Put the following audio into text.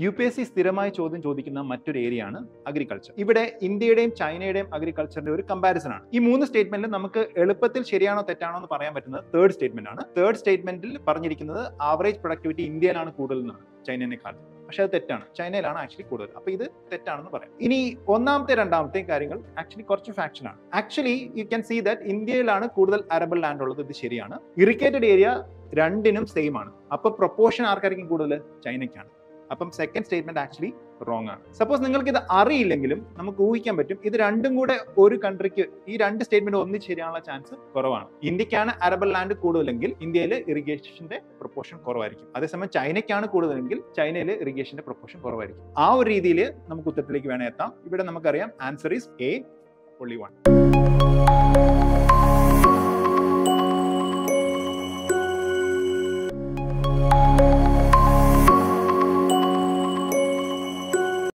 U P S C സ്ഥിരമായി ചോദ്യം ചോദിക്കുന്ന മറ്റൊരു ഏരിയ ആണ് അഗ്രികൾച്ചർ ഇവിടെ ഇന്ത്യയുടെയും ചൈനയുടെയും അഗ്രികൾച്ചറിന്റെ ഒരു കമ്പാരിസൺ ആണ്. ഈ മൂന്ന് സ്റ്റേറ്റ്മെന്റിൽ നമുക്ക് എളുപ്പത്തിൽ ശരിയാണോ തെറ്റാണോ എന്ന് പറയാൻ പറ്റുന്നത് തേർഡ് സ്റ്റേറ്റ്മെന്റ് ആണ്. തേർഡ് സ്റ്റേറ്റ്മെന്റിൽ പറഞ്ഞിരിക്കുന്നത് ആവറേജ് പ്രൊഡക്ടിവിറ്റി ഇന്ത്യയിലാണ് കൂടുതൽ എന്നാണ് ചൈനേനെക്കാളും. പക്ഷെ അത് തെറ്റാണ്. ചൈനയിലാണ് ആക്ച്വലി കൂടുതൽ. അപ്പൊ ഇത് തെറ്റാണെന്ന് പറയാം. ഇനി ഒന്നാമത്തെ രണ്ടാമത്തെ കാര്യങ്ങൾ ആക്ച്വലി കുറച്ച് ഫാക്ഷൻ ആണ് actually you can see that ഇന്ത്യയിലാണ് കൂടുതൽ അറബിൾ ലാൻഡ് ഉള്ളത്. ഇത് ശരിയാണ്. ഇറിഗേറ്റഡ് ഏരിയ രണ്ടിനും സെയിം ആണ്. അപ്പൊ പ്രൊപ്പോർഷൻ ആർക്കായിരിക്കും കൂടുതൽ? ചൈനയ്ക്കാണ്. അപ്പം സെക്കൻഡ് സ്റ്റേറ്റ്മെന്റ് ആക്ച്വലി റോങ് ആണ്. സപ്പോസ് നിങ്ങൾക്ക് ഇത് അറിയില്ലെങ്കിലും നമുക്ക് ഊഹിക്കാൻ പറ്റും ഇത് രണ്ടും കൂടെ ഒരു കൺട്രിക്ക് ഈ രണ്ട് സ്റ്റേറ്റ്മെന്റ് ഒന്നിച്ച് ശരിയാനുള്ള ചാൻസ് കുറവാണ്. ഇന്ത്യക്കാണ് അറബൽ ലാൻഡ് കൂടുതലെങ്കിൽ ഇന്ത്യയിലെ ഇറിഗേഷന്റെ പ്രൊപ്പോർഷൻ കുറവായിരിക്കും. അതേസമയം ചൈനയ്ക്കാണ് കൂടുതലെങ്കിൽ ചൈനയിലെ ഇറിഗേഷന്റെ പ്രൊപ്പോർഷൻ കുറവായിരിക്കും. ആ ഒരു രീതിയിൽ നമുക്ക് ഉത്തരത്തിലേക്ക് വേണേ എത്താം. ഇവിടെ നമുക്കറിയാം answer is a only one